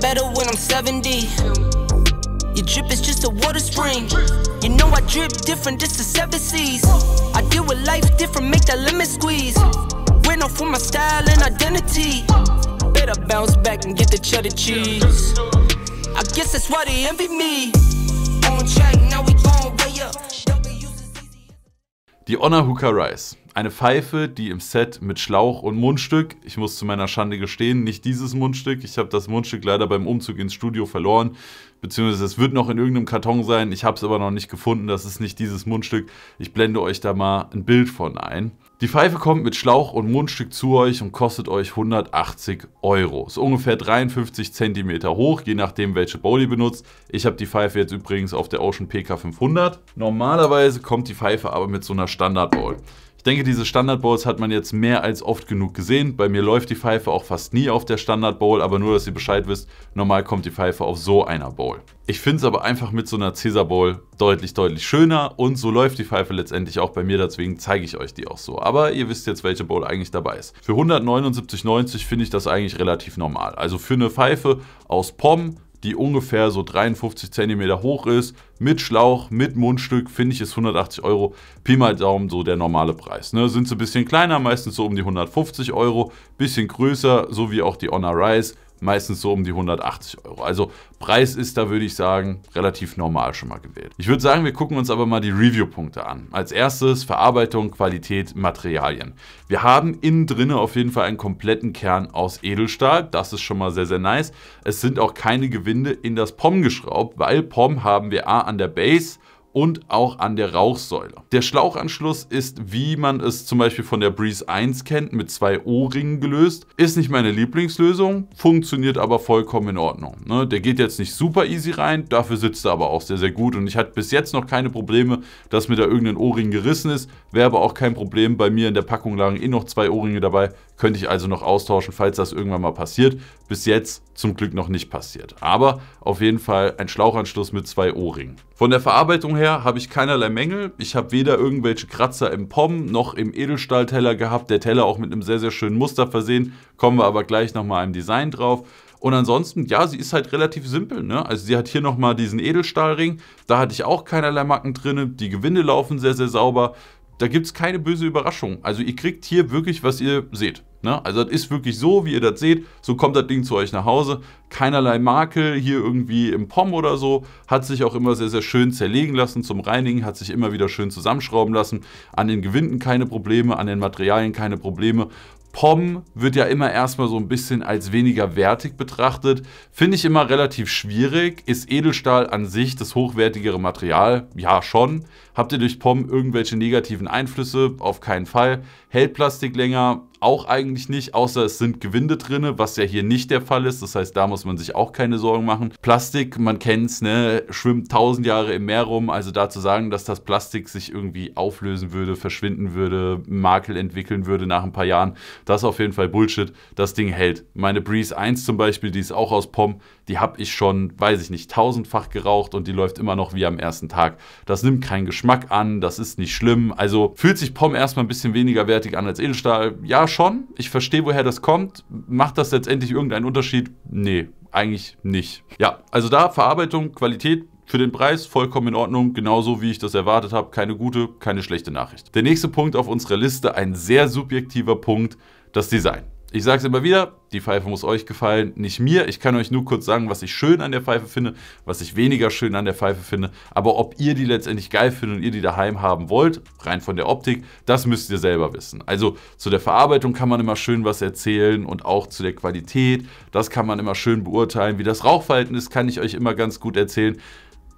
better when I'm 70. Your drip is just a water spring. You know I drip different, this is seven seas. I deal with life different, make that lemon squeeze. Went off for my style and identity. Better bounce back and get the cheddar cheese. I guess that's why they envy me. On track, now we gon' way up. Die Honor Hooker Rice. Eine Pfeife, die im Set mit Schlauch und Mundstück, ich muss zu meiner Schande gestehen, nicht dieses Mundstück, ich habe das Mundstück leider beim Umzug ins Studio verloren, beziehungsweise es wird noch in irgendeinem Karton sein, ich habe es aber noch nicht gefunden, das ist nicht dieses Mundstück. Ich blende euch da mal ein Bild von ein. Die Pfeife kommt mit Schlauch und Mundstück zu euch und kostet euch 180 Euro. Ist ungefähr 53 cm hoch, je nachdem welche Bowl ihr benutzt. Ich habe die Pfeife jetzt übrigens auf der Ocean PK 500. Normalerweise kommt die Pfeife aber mit so einer Standard Bowl denke, diese Standard Bowls hat man jetzt mehr als oft genug gesehen. Bei mir läuft die Pfeife auch fast nie auf der Standard Bowl, aber nur, dass ihr Bescheid wisst, normal kommt die Pfeife auf so einer Bowl. Ich finde es aber einfach mit so einer Caesar Bowl deutlich, deutlich schöner und so läuft die Pfeife letztendlich auch bei mir, deswegen zeige ich euch die auch so. Aber ihr wisst jetzt, welche Bowl eigentlich dabei ist. Für 179,90 finde ich das eigentlich relativ normal. Also für eine Pfeife aus POM die ungefähr so 53 cm hoch ist, mit Schlauch, mit Mundstück, finde ich, ist 180 Euro. Pi mal Daumen so der normale Preis. Ne? Sind sie ein bisschen kleiner, meistens so um die 150 Euro, bisschen größer, so wie auch die Honor Rise meistens so um die 180 Euro. Also Preis ist da, würde ich sagen, relativ normal schon mal gewählt. Ich würde sagen, wir gucken uns aber mal die Review-Punkte an. Als erstes Verarbeitung, Qualität, Materialien. Wir haben innen drin auf jeden Fall einen kompletten Kern aus Edelstahl. Das ist schon mal sehr, sehr nice. Es sind auch keine Gewinde in das POM geschraubt, weil POM haben wir A an der Base und auch an der Rauchsäule. Der Schlauchanschluss ist, wie man es zum Beispiel von der Breeze 1 kennt, mit zwei O-Ringen gelöst. Ist nicht meine Lieblingslösung, funktioniert aber vollkommen in Ordnung. Ne? Der geht jetzt nicht super easy rein, dafür sitzt er aber auch sehr, sehr gut und ich hatte bis jetzt noch keine Probleme, dass mir da irgendein O-Ring gerissen ist. Wäre aber auch kein Problem, bei mir in der Packung lagen eh noch zwei O-Ringe dabei, könnte ich also noch austauschen, falls das irgendwann mal passiert. Bis jetzt zum Glück noch nicht passiert. Aber auf jeden Fall ein Schlauchanschluss mit zwei O-Ringen. Von der Verarbeitung her habe ich keinerlei Mängel. Ich habe weder irgendwelche Kratzer im POM noch im Edelstahlteller gehabt. Der Teller auch mit einem sehr, sehr schönen Muster versehen. Kommen wir aber gleich nochmal im Design drauf. Und ansonsten, ja, sie ist halt relativ simpel. Ne? Also sie hat hier nochmal diesen Edelstahlring. Da hatte ich auch keinerlei Macken drin. Die Gewinde laufen sehr, sehr sauber da gibt es keine böse Überraschung. Also ihr kriegt hier wirklich, was ihr seht. Ne? Also das ist wirklich so, wie ihr das seht. So kommt das Ding zu euch nach Hause. Keinerlei Makel hier irgendwie im POM oder so. Hat sich auch immer sehr, sehr schön zerlegen lassen zum Reinigen. Hat sich immer wieder schön zusammenschrauben lassen. An den Gewinden keine Probleme, an den Materialien keine Probleme. POM wird ja immer erstmal so ein bisschen als weniger wertig betrachtet. Finde ich immer relativ schwierig. Ist Edelstahl an sich das hochwertigere Material? Ja, schon. Habt ihr durch POM irgendwelche negativen Einflüsse? Auf keinen Fall. Hält Plastik länger? Auch eigentlich nicht, außer es sind Gewinde drin, was ja hier nicht der Fall ist. Das heißt, da muss man sich auch keine Sorgen machen. Plastik, man kennt es, ne, schwimmt tausend Jahre im Meer rum. Also da zu sagen, dass das Plastik sich irgendwie auflösen würde, verschwinden würde, Makel entwickeln würde nach ein paar Jahren, das ist auf jeden Fall Bullshit. Das Ding hält. Meine Breeze 1 zum Beispiel, die ist auch aus POM, die habe ich schon, weiß ich nicht, tausendfach geraucht und die läuft immer noch wie am ersten Tag. Das nimmt keinen Geschmack an, das ist nicht schlimm. Also fühlt sich POM erstmal ein bisschen weniger wertig an als Edelstahl. Ja, schon. Ich verstehe, woher das kommt. Macht das letztendlich irgendeinen Unterschied? Nee, eigentlich nicht. Ja, also da Verarbeitung, Qualität, für den Preis vollkommen in Ordnung, genauso wie ich das erwartet habe. Keine gute, keine schlechte Nachricht. Der nächste Punkt auf unserer Liste, ein sehr subjektiver Punkt, das Design. Ich sage es immer wieder, die Pfeife muss euch gefallen, nicht mir. Ich kann euch nur kurz sagen, was ich schön an der Pfeife finde, was ich weniger schön an der Pfeife finde. Aber ob ihr die letztendlich geil findet und ihr die daheim haben wollt, rein von der Optik, das müsst ihr selber wissen. Also zu der Verarbeitung kann man immer schön was erzählen und auch zu der Qualität, das kann man immer schön beurteilen. Wie das Rauchverhalten ist, kann ich euch immer ganz gut erzählen.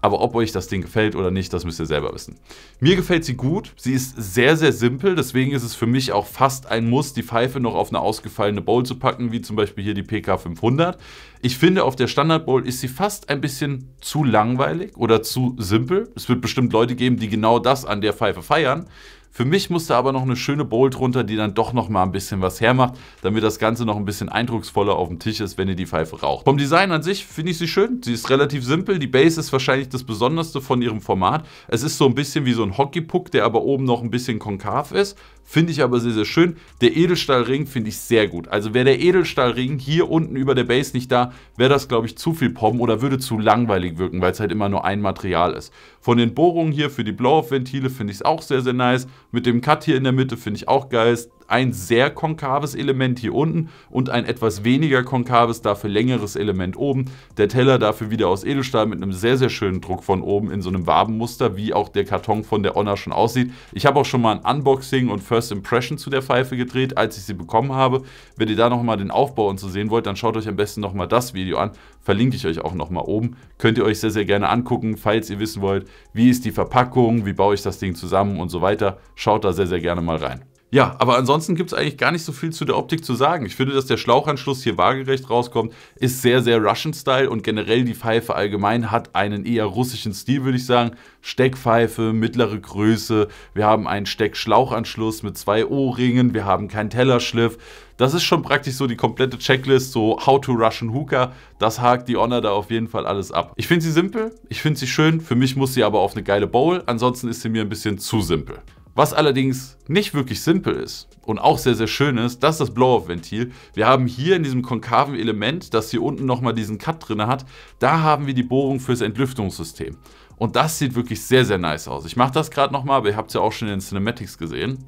Aber ob euch das Ding gefällt oder nicht, das müsst ihr selber wissen. Mir gefällt sie gut. Sie ist sehr, sehr simpel. Deswegen ist es für mich auch fast ein Muss, die Pfeife noch auf eine ausgefallene Bowl zu packen, wie zum Beispiel hier die PK 500. Ich finde, auf der Standard Bowl ist sie fast ein bisschen zu langweilig oder zu simpel. Es wird bestimmt Leute geben, die genau das an der Pfeife feiern. Für mich muss da aber noch eine schöne Bowl drunter, die dann doch noch mal ein bisschen was hermacht, damit das Ganze noch ein bisschen eindrucksvoller auf dem Tisch ist, wenn ihr die Pfeife raucht. Vom Design an sich finde ich sie schön. Sie ist relativ simpel. Die Base ist wahrscheinlich das Besonderste von ihrem Format. Es ist so ein bisschen wie so ein Hockeypuck, der aber oben noch ein bisschen konkav ist. Finde ich aber sehr, sehr schön. Der Edelstahlring finde ich sehr gut. Also wäre der Edelstahlring hier unten über der Base nicht da, wäre das, glaube ich, zu viel Pom oder würde zu langweilig wirken, weil es halt immer nur ein Material ist. Von den Bohrungen hier für die Blow-Off-Ventile finde ich es auch sehr, sehr nice. Mit dem Cut hier in der Mitte finde ich auch geil ein sehr konkaves Element hier unten und ein etwas weniger konkaves, dafür längeres Element oben. Der Teller dafür wieder aus Edelstahl mit einem sehr, sehr schönen Druck von oben in so einem Wabenmuster, wie auch der Karton von der Honor schon aussieht. Ich habe auch schon mal ein Unboxing und First Impression zu der Pfeife gedreht, als ich sie bekommen habe. Wenn ihr da nochmal den Aufbau und so sehen wollt, dann schaut euch am besten nochmal das Video an. Verlinke ich euch auch nochmal oben. Könnt ihr euch sehr, sehr gerne angucken, falls ihr wissen wollt, wie ist die Verpackung, wie baue ich das Ding zusammen und so weiter. Schaut da sehr, sehr gerne mal rein. Ja, aber ansonsten gibt es eigentlich gar nicht so viel zu der Optik zu sagen. Ich finde, dass der Schlauchanschluss hier waagerecht rauskommt, ist sehr, sehr Russian-Style und generell die Pfeife allgemein hat einen eher russischen Stil, würde ich sagen. Steckpfeife, mittlere Größe, wir haben einen Steckschlauchanschluss mit zwei O-Ringen, wir haben keinen Tellerschliff. Das ist schon praktisch so die komplette Checklist, so How to Russian Hookah. Das hakt die Honor da auf jeden Fall alles ab. Ich finde sie simpel, ich finde sie schön. Für mich muss sie aber auf eine geile Bowl. Ansonsten ist sie mir ein bisschen zu simpel. Was allerdings nicht wirklich simpel ist und auch sehr, sehr schön ist, das ist das Blow-Off-Ventil. Wir haben hier in diesem konkaven Element, das hier unten nochmal diesen Cut drin hat, da haben wir die Bohrung fürs Entlüftungssystem. Und das sieht wirklich sehr, sehr nice aus. Ich mache das gerade nochmal, aber ihr habt es ja auch schon in den Cinematics gesehen.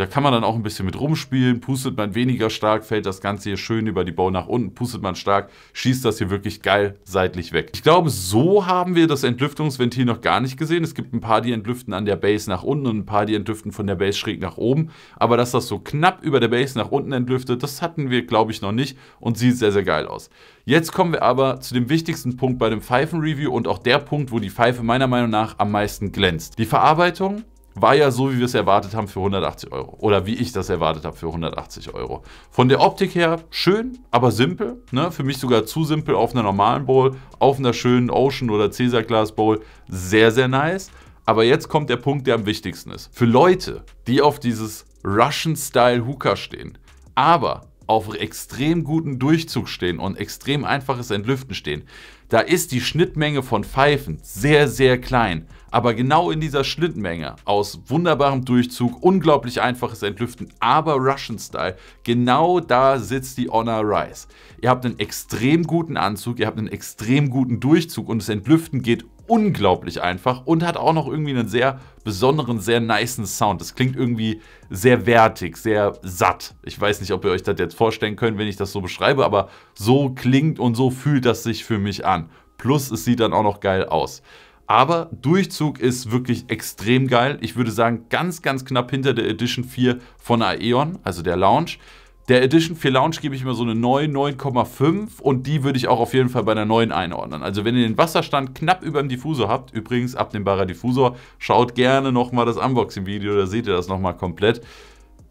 Da kann man dann auch ein bisschen mit rumspielen. Pustet man weniger stark, fällt das Ganze hier schön über die Bau nach unten. Pustet man stark, schießt das hier wirklich geil seitlich weg. Ich glaube, so haben wir das Entlüftungsventil noch gar nicht gesehen. Es gibt ein paar, die entlüften an der Base nach unten und ein paar, die entlüften von der Base schräg nach oben. Aber dass das so knapp über der Base nach unten entlüftet, das hatten wir, glaube ich, noch nicht und sieht sehr, sehr geil aus. Jetzt kommen wir aber zu dem wichtigsten Punkt bei dem Pfeifenreview und auch der Punkt, wo die Pfeife meiner Meinung nach am meisten glänzt. Die Verarbeitung war ja so, wie wir es erwartet haben, für 180 Euro. Oder wie ich das erwartet habe, für 180 Euro. Von der Optik her schön, aber simpel. Ne? Für mich sogar zu simpel auf einer normalen Bowl, auf einer schönen Ocean oder Caesar Glass Bowl. Sehr, sehr nice. Aber jetzt kommt der Punkt, der am wichtigsten ist. Für Leute, die auf dieses Russian-Style Hookah stehen, aber auf extrem guten Durchzug stehen und extrem einfaches Entlüften stehen, da ist die Schnittmenge von Pfeifen sehr, sehr klein. Aber genau in dieser Schnittmenge aus wunderbarem Durchzug, unglaublich einfaches Entlüften, aber Russian Style, genau da sitzt die Honor Rise. Ihr habt einen extrem guten Anzug, ihr habt einen extrem guten Durchzug und das Entlüften geht unglaublich einfach und hat auch noch irgendwie einen sehr besonderen, sehr niceen Sound. Das klingt irgendwie sehr wertig, sehr satt. Ich weiß nicht, ob ihr euch das jetzt vorstellen könnt, wenn ich das so beschreibe, aber so klingt und so fühlt das sich für mich an. Plus, es sieht dann auch noch geil aus. Aber Durchzug ist wirklich extrem geil. Ich würde sagen, ganz, ganz knapp hinter der Edition 4 von Aeon, also der Lounge. Der Edition 4 Lounge gebe ich immer so eine 9, 9,5 und die würde ich auch auf jeden Fall bei der 9 einordnen. Also wenn ihr den Wasserstand knapp über dem Diffusor habt, übrigens abnehmbarer Diffusor, schaut gerne nochmal das Unboxing-Video, da seht ihr das nochmal komplett.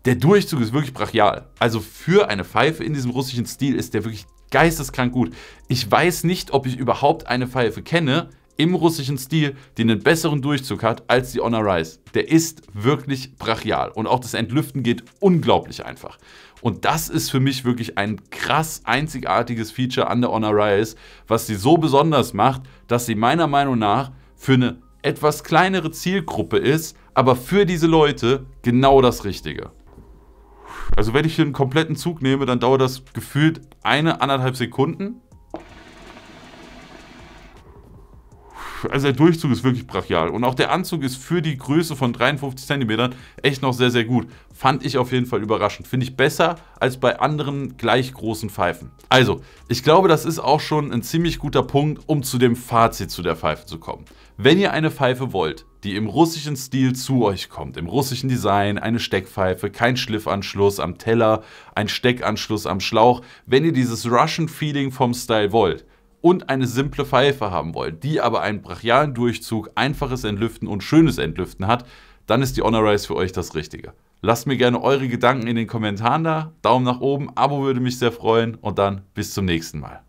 Der Durchzug ist wirklich brachial. Also für eine Pfeife in diesem russischen Stil ist der wirklich geisteskrank gut. Ich weiß nicht, ob ich überhaupt eine Pfeife kenne, im russischen Stil, die einen besseren Durchzug hat als die Honor Rise. Der ist wirklich brachial und auch das Entlüften geht unglaublich einfach. Und das ist für mich wirklich ein krass einzigartiges Feature an der Honor Rise, was sie so besonders macht, dass sie meiner Meinung nach für eine etwas kleinere Zielgruppe ist, aber für diese Leute genau das Richtige. Also wenn ich hier einen kompletten Zug nehme, dann dauert das gefühlt eine, anderthalb Sekunden also der Durchzug ist wirklich brachial. Und auch der Anzug ist für die Größe von 53 cm echt noch sehr, sehr gut. Fand ich auf jeden Fall überraschend. Finde ich besser als bei anderen gleich großen Pfeifen. Also, ich glaube, das ist auch schon ein ziemlich guter Punkt, um zu dem Fazit zu der Pfeife zu kommen. Wenn ihr eine Pfeife wollt, die im russischen Stil zu euch kommt, im russischen Design, eine Steckpfeife, kein Schliffanschluss am Teller, ein Steckanschluss am Schlauch, wenn ihr dieses Russian Feeling vom Style wollt, und eine simple Pfeife haben wollt, die aber einen brachialen Durchzug, einfaches Entlüften und schönes Entlüften hat, dann ist die Honor Rise für euch das Richtige. Lasst mir gerne eure Gedanken in den Kommentaren da, Daumen nach oben, Abo würde mich sehr freuen und dann bis zum nächsten Mal.